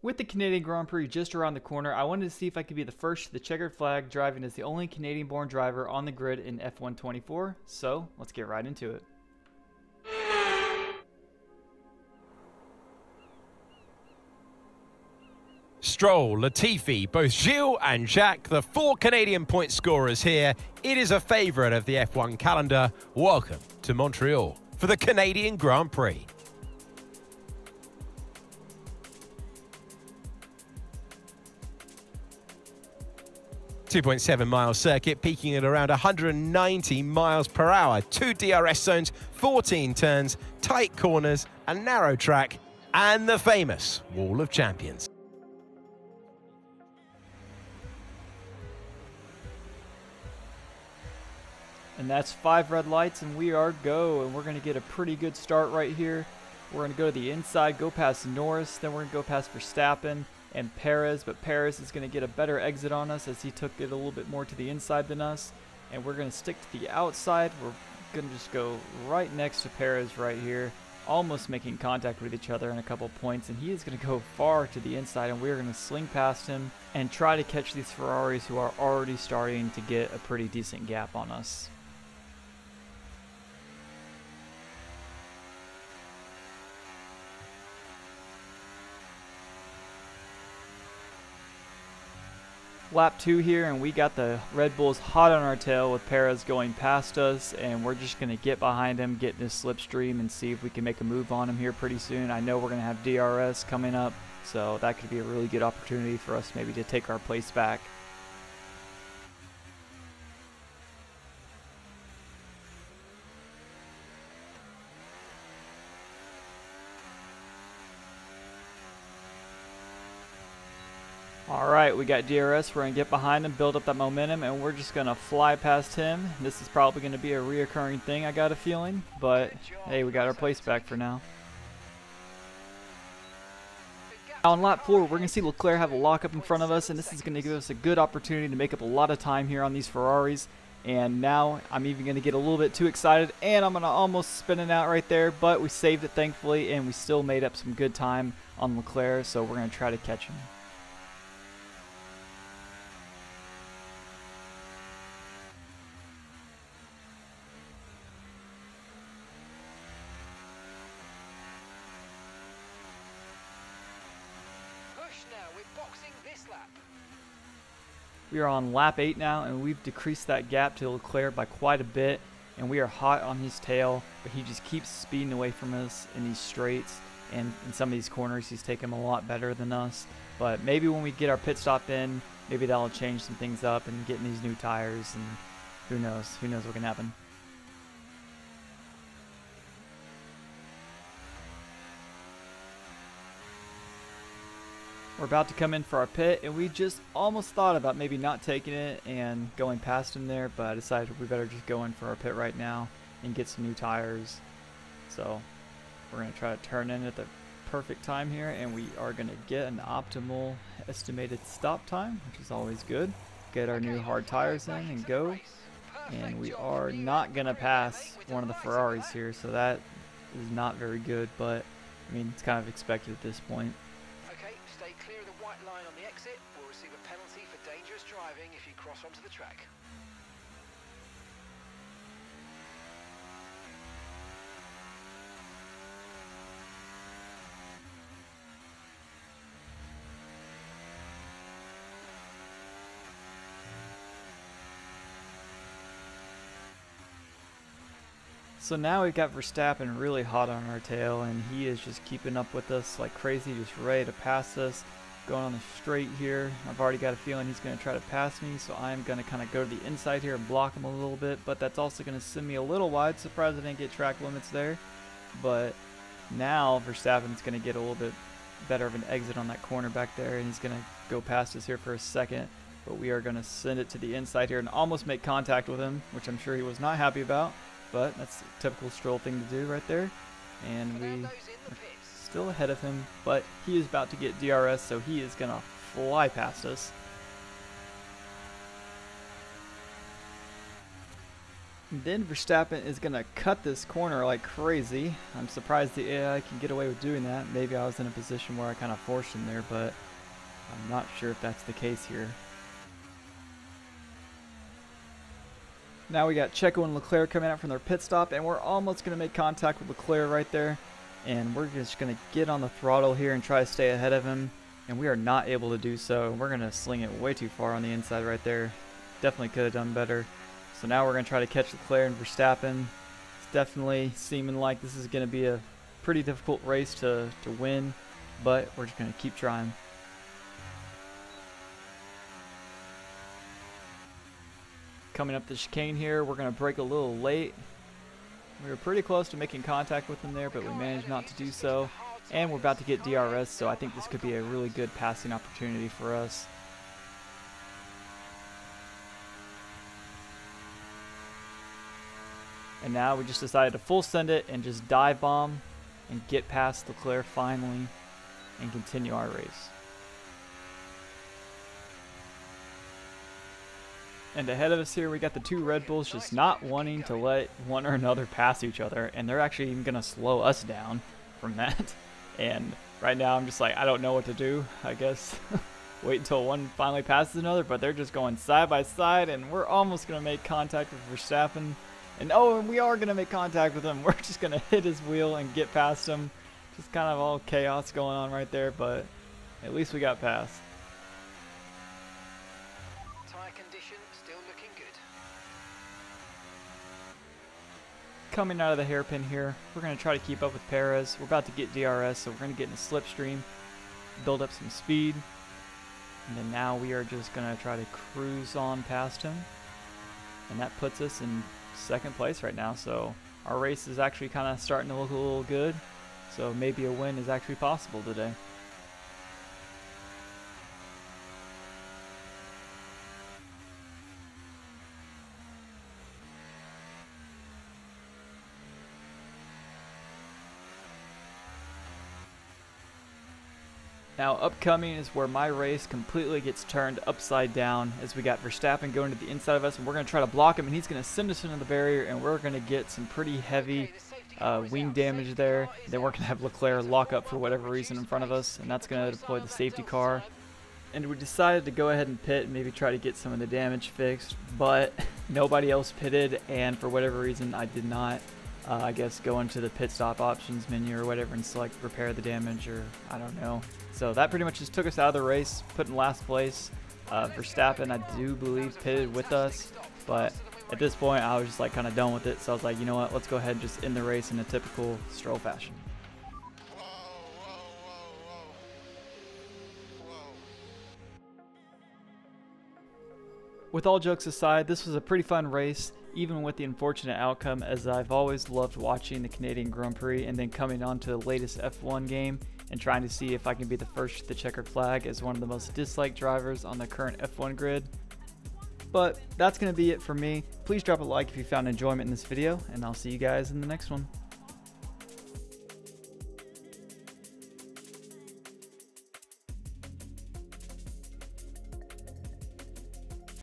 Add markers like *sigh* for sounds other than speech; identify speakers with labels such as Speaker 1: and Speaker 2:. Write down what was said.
Speaker 1: With the Canadian Grand Prix just around the corner, I wanted to see if I could be the first to the checkered flag driving as the only Canadian born driver on the grid in F124, so let's get right into it.
Speaker 2: Stroll, Latifi, both Gilles and Jacques, the four Canadian point scorers here. It is a favourite of the F1 calendar. Welcome to Montreal for the Canadian Grand Prix. 2.7 mile circuit, peaking at around 190 miles per hour. Two DRS zones, 14 turns, tight corners, a narrow track, and the famous Wall of Champions.
Speaker 1: And that's five red lights, and we are go. And we're going to get a pretty good start right here. We're going to go to the inside, go past Norris, then we're going to go past Verstappen and Perez, but Perez is going to get a better exit on us as he took it a little bit more to the inside than us. And we're going to stick to the outside. We're going to just go right next to Perez right here, almost making contact with each other in a couple points. And he is going to go far to the inside, and we're going to sling past him and try to catch these Ferraris who are already starting to get a pretty decent gap on us. Lap two here and we got the Red Bulls hot on our tail with Perez going past us and we're just going to get behind him, get in his slipstream and see if we can make a move on him here pretty soon. I know we're going to have DRS coming up, so that could be a really good opportunity for us maybe to take our place back. Alright, we got DRS. We're going to get behind him, build up that momentum, and we're just going to fly past him. This is probably going to be a reoccurring thing, I got a feeling. But, hey, we got our place back for now. On lap 4, we're going to see Leclerc have a lockup in front of us, and this is going to give us a good opportunity to make up a lot of time here on these Ferraris. And now I'm even going to get a little bit too excited, and I'm going to almost spin it out right there, but we saved it thankfully, and we still made up some good time on Leclerc, so we're going to try to catch him. We are on lap 8 now, and we've decreased that gap to Leclerc by quite a bit, and we are hot on his tail, but he just keeps speeding away from us in these straights, and in some of these corners he's taking a lot better than us. But maybe when we get our pit stop in, maybe that'll change some things up and getting these new tires, and who knows, who knows what can happen. We're about to come in for our pit, and we just almost thought about maybe not taking it and going past him there, but I decided we better just go in for our pit right now and get some new tires. So we're going to try to turn in at the perfect time here, and we are going to get an optimal estimated stop time, which is always good. Get our new hard tires in and go. And we are not going to pass one of the Ferraris here, so that is not very good, but I mean, it's kind of expected at this point. Onto the track. So now we've got Verstappen really hot on our tail and he is just keeping up with us like crazy, just ready to pass us going on the straight here. I've already got a feeling he's going to try to pass me, so I'm going to kind of go to the inside here and block him a little bit, but that's also going to send me a little wide. Surprised I didn't get track limits there, but now Verstappen's going to get a little bit better of an exit on that corner back there, and he's going to go past us here for a second, but we are going to send it to the inside here and almost make contact with him, which I'm sure he was not happy about, but that's a typical Stroll thing to do right there, and we are still ahead of him, but he is about to get DRS, so he is going to fly past us. Then Verstappen is going to cut this corner like crazy. I'm surprised the AI can get away with doing that. Maybe I was in a position where I kind of forced him there, but I'm not sure if that's the case here. Now we got Checo and Leclerc coming out from their pit stop, and we're almost going to make contact with Leclerc right there. And we're just going to get on the throttle here and try to stay ahead of him. And we are not able to do so. We're going to sling it way too far on the inside right there. Definitely could have done better. So now we're going to try to catch Leclerc and Verstappen. It's definitely seeming like this is going to be a pretty difficult race to, to win, but we're just going to keep trying. Coming up the chicane here, we're going to brake a little late. We were pretty close to making contact with them there, but we managed not to do so. And we're about to get DRS, so I think this could be a really good passing opportunity for us. And now we just decided to full send it and just dive bomb and get past Leclerc finally and continue our race. And ahead of us here, we got the two Red Bulls just not wanting to let one or another pass each other. And they're actually even going to slow us down from that. *laughs* And right now, I'm just like, I don't know what to do. I guess *laughs* wait until one finally passes another. But they're just going side by side. And we're almost going to make contact with Verstappen. And oh, and we are going to make contact with him. *laughs* We're just going to hit his wheel and get past him. Just kind of all chaos going on right there, but at least we got past. Coming out of the hairpin here, we're going to try to keep up with Perez. We're about to get DRS, so we're going to get in a slipstream, build up some speed, and then now we are just going to try to cruise on past him. And that puts us in second place right now. So our race is actually kind of starting to look a little good. So maybe a win is actually possible today. Now upcoming is where my race completely gets turned upside down as we got Verstappen going to the inside of us and we're going to try to block him and he's going to send us into the barrier and we're going to get some pretty heavy uh, wing damage there. Then we're going to have Leclerc lock up for whatever reason in front of us and that's going to deploy the safety car. And we decided to go ahead and pit and maybe try to get some of the damage fixed but *laughs* nobody else pitted and for whatever reason I did not uh, I guess go into the pit stop options menu or whatever and select repair the damage or I don't know. So that pretty much just took us out of the race, put in last place. Uh, Verstappen, I do believe, pitted with us, but at this point I was just like kind of done with it. So I was like, you know what, let's go ahead and just end the race in a typical Stroll fashion. With all jokes aside, this was a pretty fun race even with the unfortunate outcome, as I've always loved watching the Canadian Grand Prix and then coming on to the latest F1 game and trying to see if I can be the first to the checkered flag as one of the most disliked drivers on the current F1 grid. But that's going to be it for me. Please drop a like if you found enjoyment in this video, and I'll see you guys in the next one.